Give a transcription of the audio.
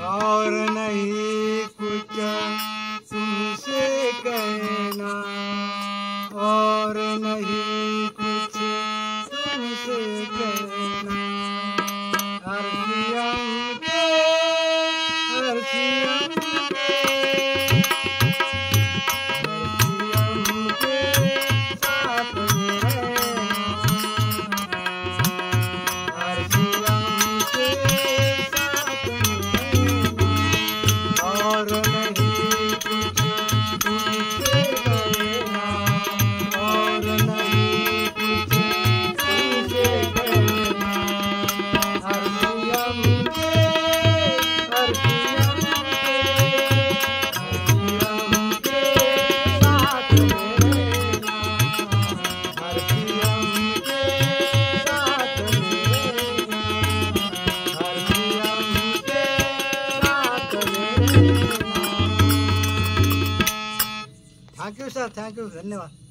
और नहीं कुछ तुमसे कहना। और नहीं कुछ तुमसे कहना। हरसियम के हरसियम के। Thank you sir